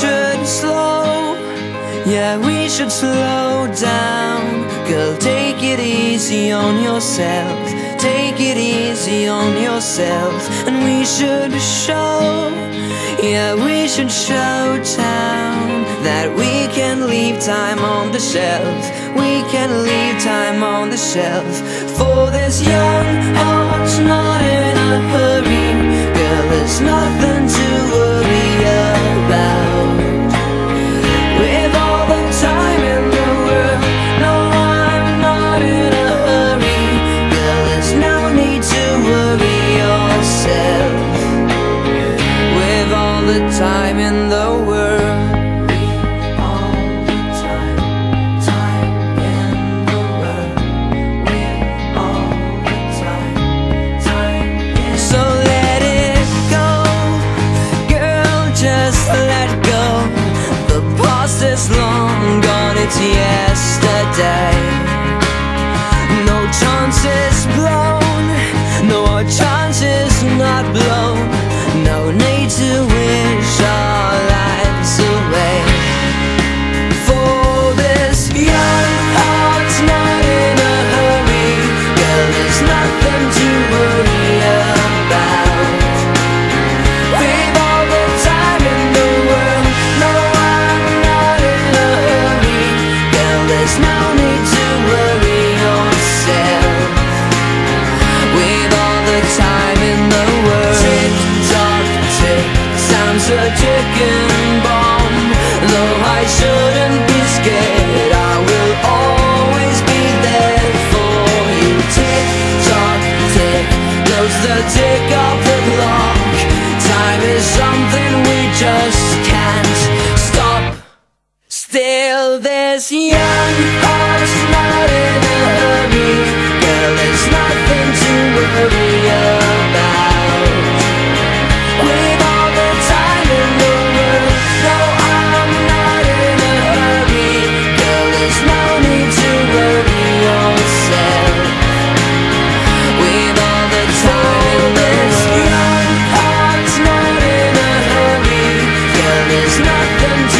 should slow, yeah, we should slow down. Girl, take it easy on yourself, take it easy on yourself. And we should show, yeah, we should show town that we can leave time on the shelf. We can leave time on the shelf for this young heart's not is long gone, it's yesterday. A ticking bomb. Though I shouldn't be scared, I will always be there for you. Tick tock tick, goes the tick of the clock. Time is something we just can't stop. Still, this young there's nothing